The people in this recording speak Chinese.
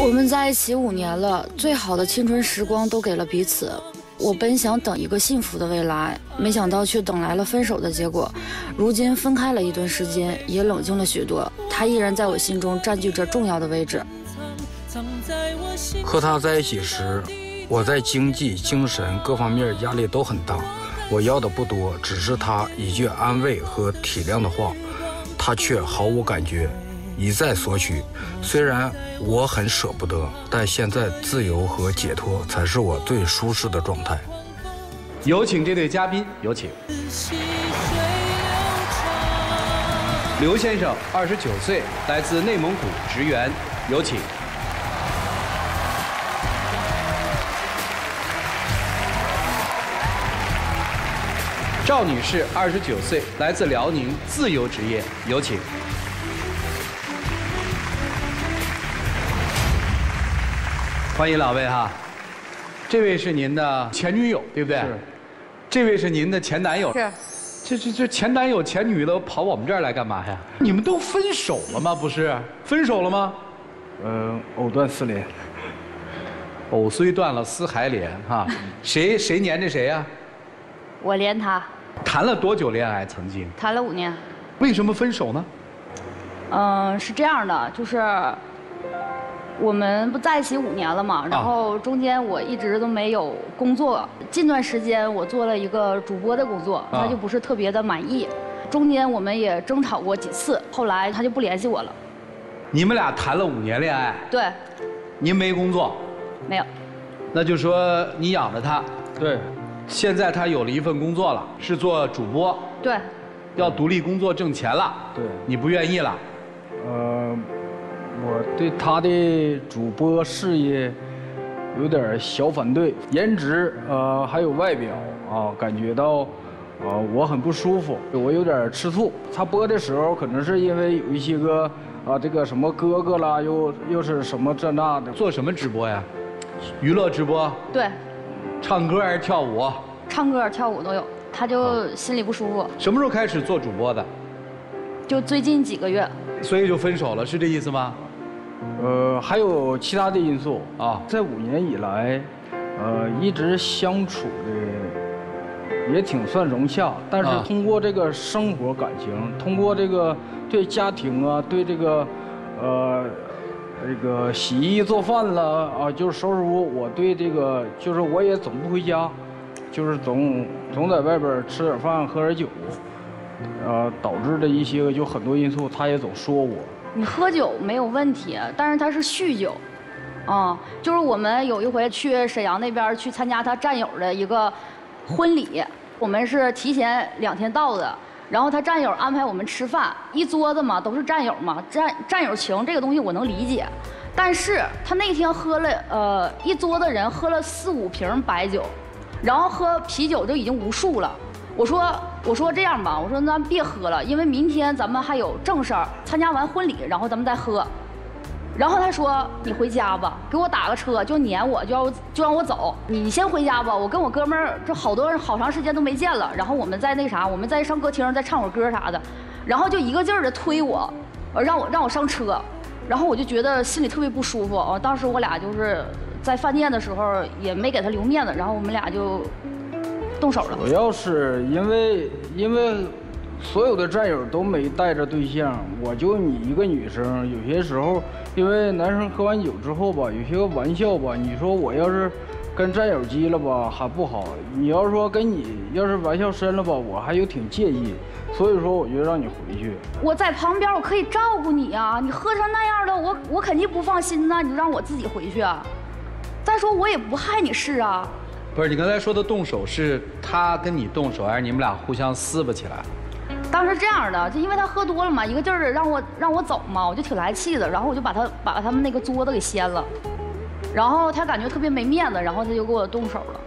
我们在一起五年了，最好的青春时光都给了彼此。我本想等一个幸福的未来，没想到却等来了分手的结果。如今分开了一段时间，也冷静了许多，他依然在我心中占据着重要的位置。和他在一起时，我在经济、精神各方面压力都很大。我要的不多，只是他一句安慰和体谅的话，他却毫无感觉。一再索取，虽然我很舍不得，但现在自由和解脱才是我最舒适的状态。有请这对嘉宾，有请。刘先生，二十九岁，来自内蒙古职员，有请。赵女士，二十九岁，来自辽宁，自由职业，有请。欢迎两位哈，这位是您的前女友，对不对？是。这位是您的前男友。是。这这这前男友前女的跑我们这儿来干嘛呀？你们都分手了吗？不是，分手了吗？嗯，藕断丝连。藕虽断了丝还连哈。谁谁粘着谁呀？我连他。谈了多久恋爱？曾经。谈了五年。为什么分手呢？嗯，是这样的，就是。我们不在一起五年了嘛，然后中间我一直都没有工作。近段时间我做了一个主播的工作，他就不是特别的满意。中间我们也争吵过几次，后来他就不联系我了。你们俩谈了五年恋爱？对。您没工作？没有。那就说你养着他？对。现在他有了一份工作了，是做主播？对。要独立工作挣钱了？对。你不愿意了？呃。我对他的主播事业有点小反对，颜值呃还有外表啊，感觉到呃我很不舒服，我有点吃醋。他播的时候可能是因为有一些个啊这个什么哥哥啦，又又是什么这那的。做什么直播呀？娱乐直播？对。唱歌还是跳舞？唱歌跳舞都有，他就心里不舒服。什么时候开始做主播的？就最近几个月。所以就分手了，是这意思吗？呃，还有其他的因素啊，在五年以来，呃，一直相处的也挺算融洽，但是通过这个生活感情，通过这个对家庭啊，对这个，呃，这个洗衣做饭了啊，就是收拾屋，我对这个就是我也总不回家，就是总总在外边吃点饭喝点酒，呃，导致的一些个就很多因素，他也总说我。你喝酒没有问题，但是他是酗酒，啊，就是我们有一回去沈阳那边去参加他战友的一个婚礼，我们是提前两天到的，然后他战友安排我们吃饭，一桌子嘛都是战友嘛，战战友情这个东西我能理解，但是他那天喝了呃一桌子人喝了四五瓶白酒，然后喝啤酒就已经无数了。我说我说这样吧，我说咱别喝了，因为明天咱们还有正事儿，参加完婚礼，然后咱们再喝。然后他说你回家吧，给我打个车就撵我，就要就让我走。你先回家吧，我跟我哥们儿这好多好长时间都没见了，然后我们再那啥，我们再上歌厅再唱会歌啥的。然后就一个劲儿的推我，让我让我上车，然后我就觉得心里特别不舒服啊。当时我俩就是在饭店的时候也没给他留面子，然后我们俩就。动手了。主要是因为因为所有的战友都没带着对象，我就你一个女生。有些时候，因为男生喝完酒之后吧，有些个玩笑吧，你说我要是跟战友急了吧，还不好；你要是说跟你要是玩笑深了吧，我还有挺介意。所以说，我就让你回去。我在旁边，我可以照顾你啊。你喝成那样的，我我肯定不放心呐。你就让我自己回去啊。再说我也不害你事啊。不是你刚才说的动手是他跟你动手，还是你们俩互相撕巴起来？当时这样的，就因为他喝多了嘛，一个劲儿的让我让我走嘛，我就挺来气的，然后我就把他把他们那个桌子给掀了，然后他感觉特别没面子，然后他就给我动手了。